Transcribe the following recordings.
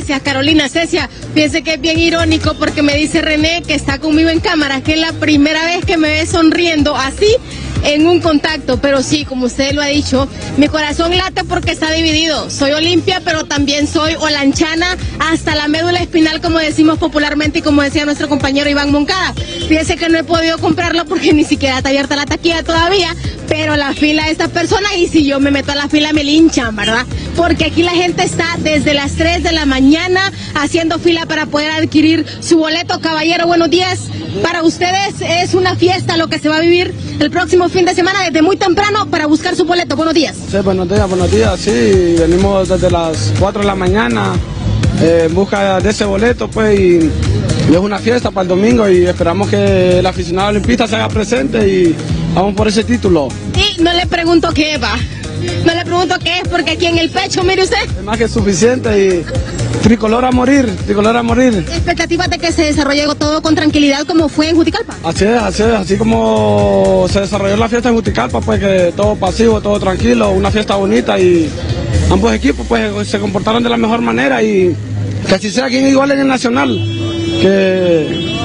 gracias, Carolina Cecia. Piense que es bien irónico porque me dice René que está conmigo en cámara, que es la primera vez que me ve sonriendo así en un contacto, pero sí, como usted lo ha dicho, mi corazón late porque está dividido. Soy Olimpia, pero también soy olanchana hasta la médula espinal, como decimos popularmente y como decía nuestro compañero Iván Moncada. Fíjese que no he podido comprarlo porque ni siquiera está abierta la taquilla todavía, pero la fila de estas personas, y si yo me meto a la fila me linchan, ¿verdad? Porque aquí la gente está desde las 3 de la mañana haciendo fila para poder adquirir su boleto. Caballero, buenos días. Para ustedes es una fiesta lo que se va a vivir el próximo fin de semana desde muy temprano para buscar su boleto. Buenos días. Sí, buenos días, buenos días. Sí, venimos desde las 4 de la mañana eh, en busca de ese boleto, pues, y, y, es una fiesta para el domingo y esperamos que el aficionado olimpista se haga presente y vamos por ese título. Y no le pregunto qué va. No le pregunto qué es porque aquí en el pecho, mire usted. Es más que suficiente y tricolor a morir, tricolor a morir. ¿Expectativas de que se desarrolle todo con tranquilidad como fue en Juticalpa? Así es, así es, así como se desarrolló la fiesta en Juticalpa, pues que todo pasivo, todo tranquilo, una fiesta bonita y ambos equipos pues se comportaron de la mejor manera y que así sea quien igual en el Nacional, que,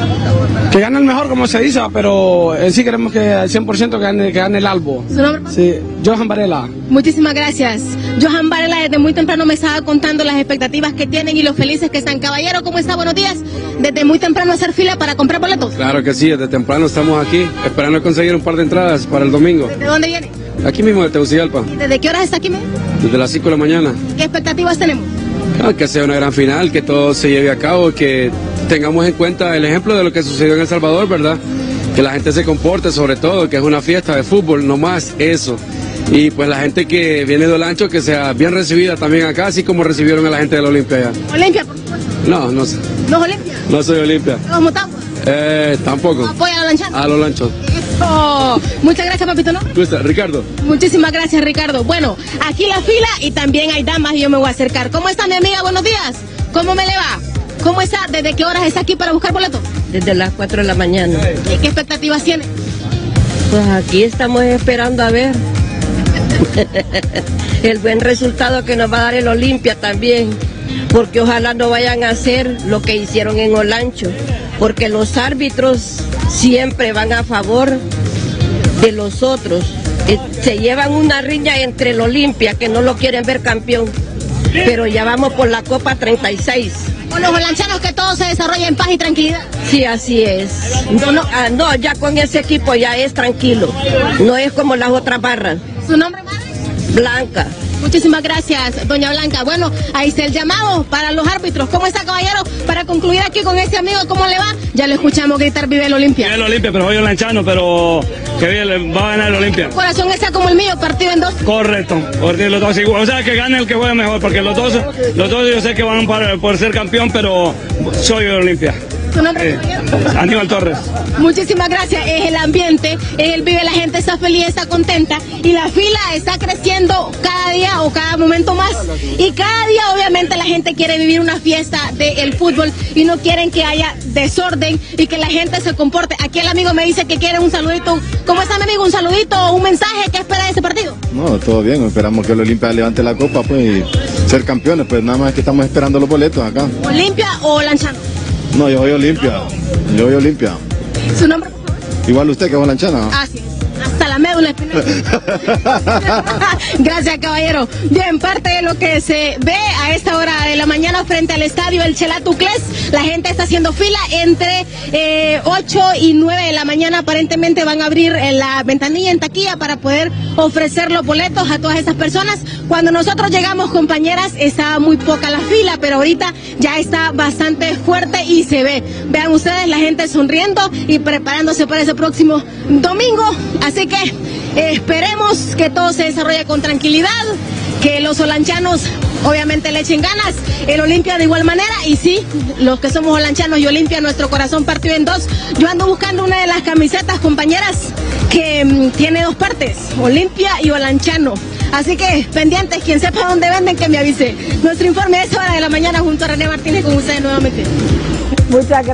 que gane el mejor como se dice, pero en sí queremos que al 100% que gane, que gane el Albo. ¿Su nombre? Sí, Johan Varela. Muchísimas gracias. Johan Varela desde muy temprano me estaba contando las expectativas que tienen y los felices que están. Caballero, ¿cómo está? Buenos días. Desde muy temprano hacer fila para comprar boletos. Claro que sí, desde temprano estamos aquí esperando conseguir un par de entradas para el domingo. ¿De dónde viene? Aquí mismo de Tegucigalpa. ¿Y desde qué horas está aquí? mismo? Desde las 5 de la mañana. ¿Qué expectativas tenemos? Ah, que sea una gran final, que todo se lleve a cabo, que tengamos en cuenta el ejemplo de lo que sucedió en El Salvador, ¿verdad? Que la gente se comporte sobre todo, que es una fiesta de fútbol, no más eso. Y pues la gente que viene de Olancho que sea bien recibida también acá, así como recibieron a la gente de la Olimpia. Olimpia, por supuesto. No, no sé. ¿No es Olimpia? No soy Olimpia. ¿Los Motagua? Eh, tampoco. ¿No apoya a los lanchanos? A los lanchos. Eso. Muchas gracias, papito. ¿no? Gusta, Ricardo. Muchísimas gracias, Ricardo. Bueno, aquí la fila y también hay damas y yo me voy a acercar. ¿Cómo está mi amiga? Buenos días. ¿Cómo me le va? ¿Cómo está? ¿Desde qué horas está aquí para buscar boletos? Desde las 4 de la mañana. ¿Y qué expectativas tiene? Pues aquí estamos esperando a ver el buen resultado que nos va a dar el Olimpia también, porque ojalá no vayan a hacer lo que hicieron en Olancho, porque los árbitros siempre van a favor de los otros. Eh, Se llevan una riña entre el Olimpia, que no lo quieren ver campeón, pero ya vamos por la Copa 36. Con los holanchanos que todo se desarrolla en paz y tranquilidad. Sí, así es. No, no, ah, no, ya con ese equipo ya es tranquilo. No es como las otras barras. ¿Su nombre, madre? Blanca. Muchísimas gracias, doña Blanca. Bueno, ahí está el llamado para los árbitros. ¿Cómo está, caballero? Para concluir aquí con este amigo, ¿cómo le va? Ya lo escuchamos gritar Vive el Olimpia. Vive el Olimpia, pero soy lanchano, pero que bien, va a ganar el Olimpia. Corazón está como el mío, partido en dos. Correcto, porque los dos igual. O sea, que gane el que juegue mejor, porque los dos, los dos yo sé que van para, por ser campeón, pero soy el Olimpia. ¿Su nombre, Eh? Aníbal Torres. Muchísimas gracias. Es el ambiente, es el vive, la gente está feliz, está contenta y la fila está creciendo cada día o cada momento más. Y cada día obviamente la gente quiere vivir una fiesta del fútbol y no quieren que haya desorden y que la gente se comporte. Aquí el amigo me dice que quiere un saludito. ¿Cómo está mi amigo? Un saludito o un mensaje que espera de ese partido. No, todo bien, esperamos que el Olimpia levante la copa pues y ser campeones, pues nada más que estamos esperando los boletos acá. ¿Olimpia o Lanchano? No, yo voy Olimpia, yo voy Olimpia. ¿Su nombre, por favor? Igual usted que es Lanchana. Así es. La médula espinal. Gracias, caballero. Bien, parte de lo que se ve a esta hora de la mañana frente al estadio El Chelatucles, la gente está haciendo fila entre eh, 8 y 9 de la mañana. Aparentemente van a abrir eh, la ventanilla en taquilla para poder ofrecer los boletos a todas esas personas. Cuando nosotros llegamos, compañeras, estaba muy poca la fila, pero ahorita ya está bastante fuerte y se ve. Vean ustedes la gente sonriendo y preparándose para ese próximo domingo. Así que esperemos que todo se desarrolle con tranquilidad, que los olanchanos obviamente le echen ganas, el Olimpia de igual manera y sí, los que somos olanchanos y Olimpia, nuestro corazón partido en dos. Yo ando buscando una de las camisetas, compañeras, que mm, tiene dos partes, Olimpia y Olanchano. Así que pendientes, quien sepa dónde venden, que me avise. Nuestro informe es hora de la mañana junto a René Martínez con ustedes nuevamente. Muchas gracias.